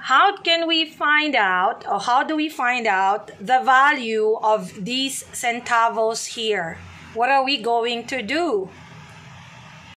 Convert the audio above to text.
how can we find out or how do we find out the value of these centavos here? What are we going to do?